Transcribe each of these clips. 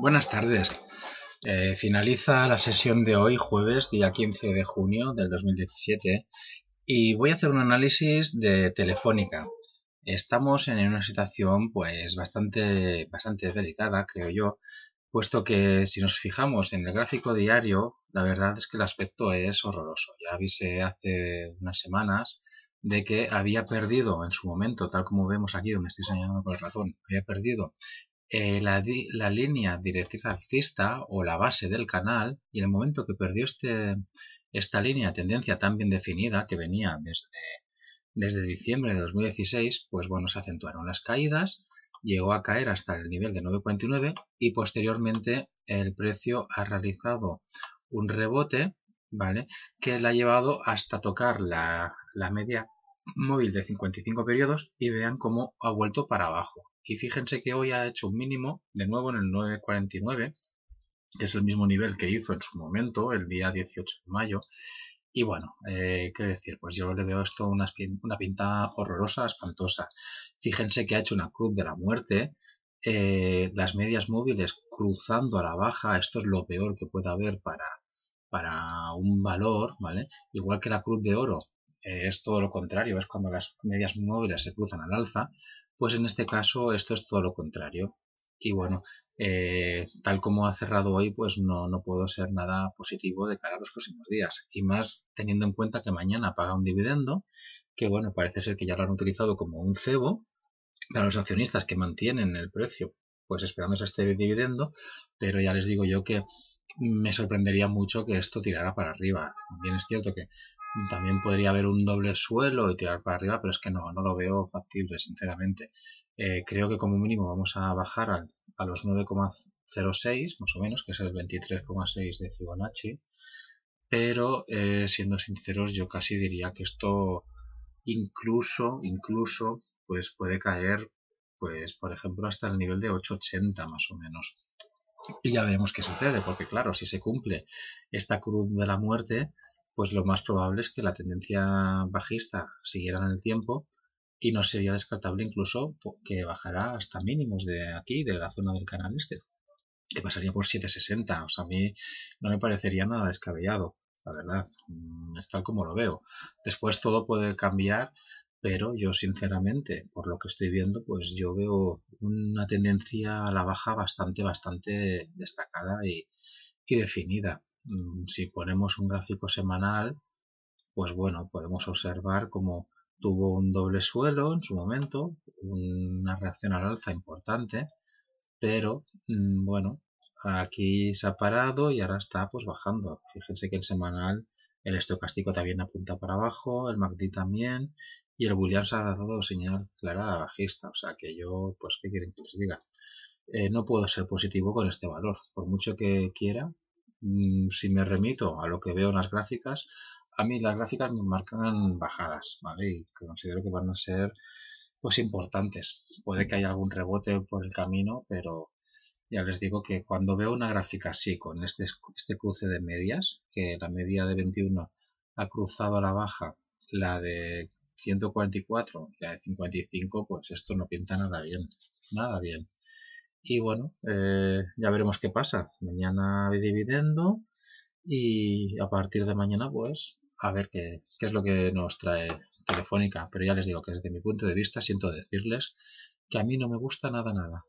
Buenas tardes. Eh, finaliza la sesión de hoy, jueves, día 15 de junio del 2017, y voy a hacer un análisis de Telefónica. Estamos en una situación pues bastante, bastante delicada, creo yo, puesto que si nos fijamos en el gráfico diario, la verdad es que el aspecto es horroroso. Ya avisé hace unas semanas de que había perdido en su momento, tal como vemos aquí donde estoy señalando con el ratón, había perdido eh, la, línea directriz alcista o la base del canal y en el momento que perdió este, esta línea de tendencia tan bien definida que venía desde, desde diciembre de 2016, pues bueno, se acentuaron las caídas, llegó a caer hasta el nivel de 9.49 y posteriormente el precio ha realizado un rebote, ¿vale? Que le ha llevado hasta tocar la, la media móvil de 55 periodos y vean cómo ha vuelto para abajo. Y fíjense que hoy ha hecho un mínimo de nuevo en el 949, que es el mismo nivel que hizo en su momento, el día 18 de mayo. Y bueno, eh, ¿qué decir? Pues yo le veo esto una, pinta horrorosa, espantosa. Fíjense que ha hecho una cruz de la muerte, eh, las medias móviles cruzando a la baja, esto es lo peor que puede haber para, para un valor, ¿vale? Igual que la cruz de oro, eh, es todo lo contrario, es cuando las medias móviles se cruzan al alza, pues en este caso esto es todo lo contrario. Y bueno, eh, tal como ha cerrado hoy, pues no, no puedo ser nada positivo de cara a los próximos días. Y más teniendo en cuenta que mañana paga un dividendo, que bueno, parece ser que ya lo han utilizado como un cebo para los accionistas que mantienen el precio, pues esperándose este dividendo, pero ya les digo yo que me sorprendería mucho que esto tirara para arriba. Bien es cierto que también podría haber un doble suelo y tirar para arriba, pero es que no, no lo veo factible, sinceramente. Eh, creo que como mínimo vamos a bajar a, los 9,06, más o menos, que es el 23,6 de Fibonacci. Pero, eh, siendo sinceros, yo casi diría que esto incluso, incluso, pues puede caer, pues, por ejemplo, hasta el nivel de 8,80 más o menos. Y ya veremos qué sucede, porque claro, si se cumple esta cruz de la muerte, pues lo más probable es que la tendencia bajista siguiera en el tiempo y no sería descartable incluso que bajara hasta mínimos de aquí, de la zona del canal este, que pasaría por 760. O sea, a mí no me parecería nada descabellado, la verdad. Mm, es tal como lo veo. Después todo puede cambiar, pero yo sinceramente, por lo que estoy viendo, pues yo veo una tendencia a la baja bastante, bastante destacada y, y definida. Mm, si ponemos un gráfico semanal, pues bueno, podemos observar cómo tuvo un doble suelo en su momento, una reacción al alza importante, pero mm, bueno, aquí se ha parado y ahora está pues bajando. Fíjense que el semanal, el estocástico también apunta para abajo, el MACD también, y el Boolean se ha dado señal clara bajista. O sea que yo, pues, ¿qué quieren que les diga? Eh, no puedo ser positivo con este valor. Por mucho que quiera, si me remito a lo que veo en las gráficas, a mí las gráficas me marcan bajadas, ¿vale? Y considero que van a ser pues importantes. Puede que haya algún rebote por el camino, pero ya les digo que cuando veo una gráfica así, con este, este cruce de medias, que la media de 21 ha cruzado a la baja, la de 144 y la de 55, pues esto no pinta nada bien, nada bien. Y bueno, eh, ya veremos qué pasa. Mañana dividendo y a partir de mañana pues a ver qué, qué es lo que nos trae Telefónica. Pero ya les digo que desde mi punto de vista siento decirles que a mí no me gusta nada nada.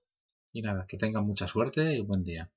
Y nada, que tengan mucha suerte y buen día.